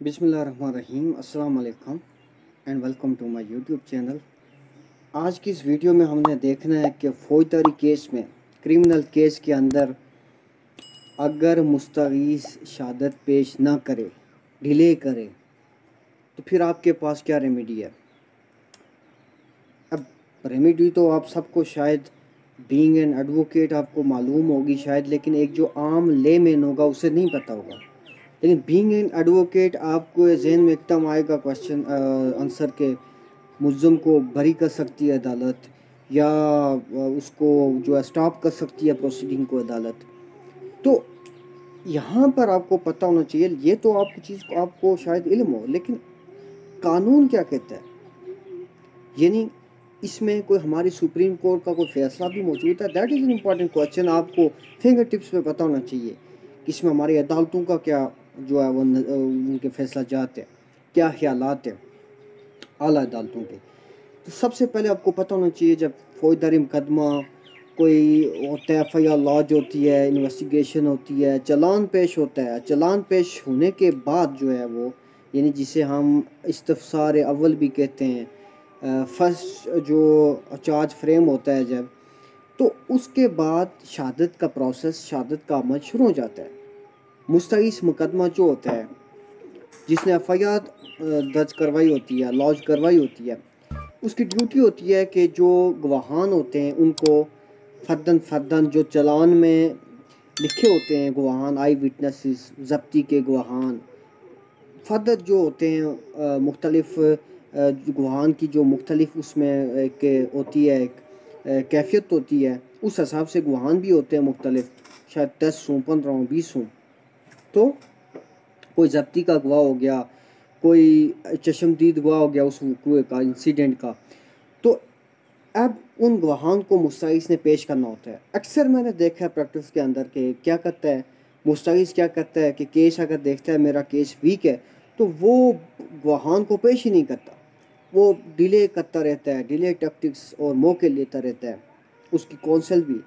बिसमीम अस्सलाम and welcome to my YouTube channel. आज की इस वीडियो में हमने देखना है कि फौजदारी केस में, क्रिमिनल केस के अंदर अगर मुस्तवीज़ शहादत पेश ना करे डिले करे तो फिर आपके पास क्या रेमेडी है? अब रेमेडी तो आप सबको शायद बीइंग एन एडवोकेट आपको मालूम होगी शायद, लेकिन एक जो आम ले मैन होगा, उसे नहीं पता होगा। लेकिन बीइंग एन एडवोकेट आपको जहन में एकदम आएगा क्वेश्चन आंसर के। मुलम को बरी कर सकती है अदालत, या उसको जो है स्टॉप कर सकती है प्रोसीडिंग को अदालत। तो यहाँ पर आपको पता होना चाहिए, ये तो आपकी चीज़ को, आपको शायद इल्म हो, लेकिन कानून क्या कहता है? यानी इसमें कोई हमारी सुप्रीम कोर्ट का कोई फैसला भी मौजूद है? That is an important question आपको फिंगर टिप्स में पता होना चाहिए कि इसमें हमारी अदालतों का क्या जो है वो उनके फैसला जाते हैं, क्या ख्याल हैं? अली अदालतों के तो सबसे पहले आपको पता होना चाहिए, जब फौजदारी मुकदमा, कोई होता है एफ़ आई आर लॉज होती है, इन्वेस्टिगेशन होती है, चलान पेश होता है, चलान पेश होने के बाद जो है वो, यानी जिसे हम इस्तफसार अव्वल भी कहते हैं फ़र्स्ट जो चार्ज फ्रेम होता है जब तो उसके बाद शहादत का प्रोसेस शहादत का अमल शुरू हो जाता है। मुस्तैस मुकदमा जो होता है, जिसने एफ़ आई आर दर्ज करवाई होती है, लॉज करवाई होती है, उसकी ड्यूटी होती है कि जो गवाहान होते हैं, उनको फर्दन फर्दन जो चलान में लिखे होते हैं गवाहान, आई विटनेस जब्ती के गवाहान, फर्दर जो होते हैं मुख्तलफ़ गुहान की जो मुख्तलिफ़ उसमें एक होती है, एक कैफियत होती है, उस हिसाब से गुहान भी होते हैं मुख्तलिफ़, शायद दस हों, पंद्रह हों, बीस हूँ। तो कोई जब्ती का गवाह हो गया, कोई चशमदीद गवाह हो गया उस वकूए का इंसिडेंट का। तो अब उन गवाहान को मुस्तैस ने पेश करना होता है। अक्सर मैंने देखा है प्रैक्टिस के अंदर के क्या करता है मुस्तैस क्या करता है कि केस अगर देखता है मेरा केस वीक है तो वो गवाहान को पेश ही नहीं करता। वो डिले करता रहता है डिले टैक्टिक्स और मौके लेता रहता है, उसकी कौंसल भी।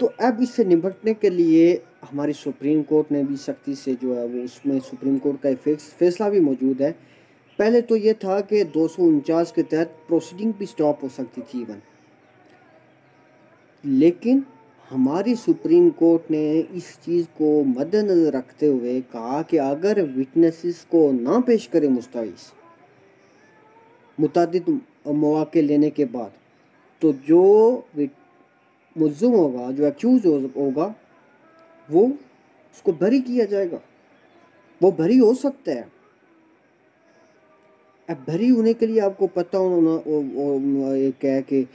तो अब इससे निपटने के लिए हमारी सुप्रीम कोर्ट ने भी सख्ती से जो है, वो उसमें सुप्रीम कोर्ट का फैसला भी मौजूद है। पहले तो ये था कि दो सौ उनचास के तहत प्रोसीडिंग भी स्टॉप हो सकती थी इवन लेकिन हमारी सुप्रीम कोर्ट ने इस चीज़ को मद्देनज़र रखते हुए कहा कि अगर विटनेसेस को ना पेश करे मुस्तैस मुतद मौके लेने के बाद तो जो मुजुम होगा, जो एक्यूज होगा वो उसको भरी किया जाएगा। वो भरी हो सकता है। अब भरी होने के लिए आपको पता होना क्या है कि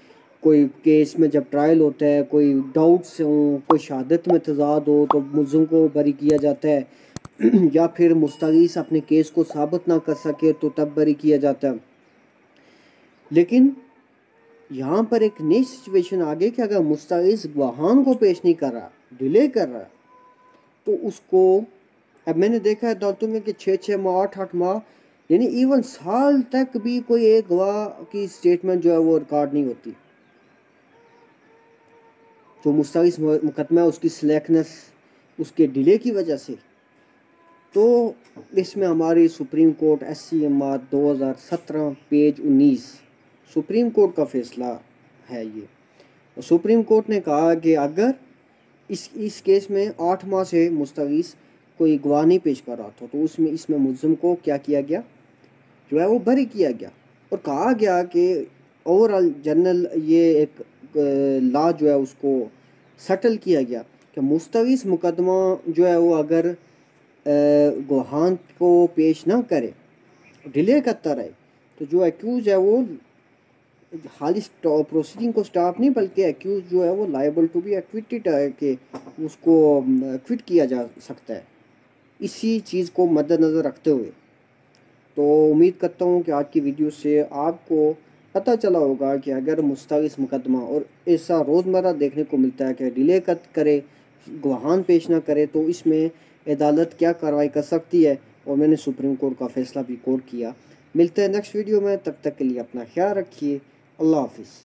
कोई केस में जब ट्रायल होता है, कोई डाउट्स हो, कोई शहादत में तजाद हो तो मुलम को बरी किया जाता है। या फिर मुस्तगीस अपने केस को साबित ना कर सके तो तब बरी किया जाता है। लेकिन यहाँ पर एक नई सिचुएशन आ गई कि अगर मुस्तैस गवाहान को पेश नहीं कर रहा, डिले कर रहा तो उसको, अब मैंने देखा है दौलतों में कि छः छः माह, आठ आठ माह, यानी इवन साल तक भी कोई एक गवाह की स्टेटमेंट जो है वो रिकॉर्ड नहीं होती। जो मुस्तैस मुकदमा है, उसकी स्लैकनेस उसके डिले की वजह से। तो इसमें हमारी Supreme Court S C M R दो हज़ार सत्रह, पेज उन्नीस, सुप्रीम कोर्ट का फैसला है ये। सुप्रीम कोर्ट ने कहा कि अगर इस इस केस में आठ माह से मुस्तवीस कोई गवाह नहीं पेश कर रहा था तो उसमें, इसमें मुलम को क्या किया गया? जो है वो भरी किया गया और कहा गया कि ओवरऑल जनरल ये एक ला जो है उसको सेटल किया गया कि मुस्तवीस मुकदमा जो है वो अगर गुहान को पेश ना करे डिले करता रहे तो जो एक्यूज है वो हाल प्रोसीडिंग को स्टॉप नहीं, बल्कि एक्यूज जो है वो लाइबल टू बी एक्विटेड है कि उसको एक्विट किया जा सकता है। इसी चीज़ को मद्देनज़र रखते हुए। तो उम्मीद करता हूँ कि आज की वीडियो से आपको पता चला होगा कि अगर मुस्तविस मुकदमा और ऐसा रोज़मर्रा देखने को मिलता है कि डिले कर, करे गवाहान पेश ना करे तो इसमें अदालत क्या कार्रवाई कर सकती है? और मैंने सुप्रीम कोर्ट का फैसला भी कोर्ट किया। मिलते हैं नेक्स्ट वीडियो में, तब तक के लिए अपना ख्याल रखिए। Office.